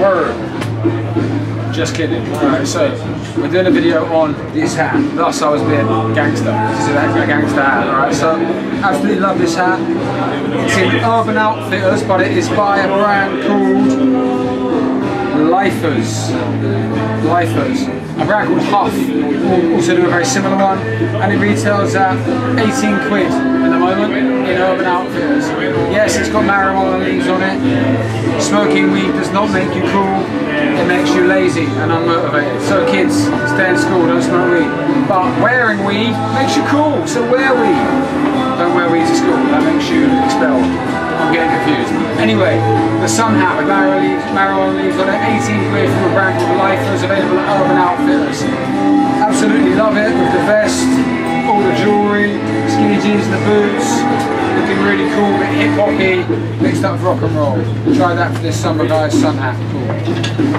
Word. Just kidding. Alright, so we're doing a video on this hat. Thus I was being gangster. This is a, gangster hat, alright? So absolutely love this hat. It's in Urban Outfitters, but it is by a brand called Lifers. Lifers. A brand called HUF also do a very similar one and it retails at 18 quid at the moment in Urban Outfitters. Yes, it's got marijuana leaves on it. Smoking weed does not make you cool, it makes you lazy and unmotivated. So kids, stay in school, don't smoke weed. But wearing weed makes you cool, so wear weed. Don't wear weed to school, that makes you expelled. I'm getting confused. Anyway, the sun hat with marijuana leaves, marijuana leaves on it, 18 quid from a brand called Lifers, available at Urban Outfitters. Absolutely love it with the vest, all the jewellery, skinny jeans and the boots. Really cool, but hip hoppy, mixed up with rock and roll. Try that for this summer guys, sun hat. Cool.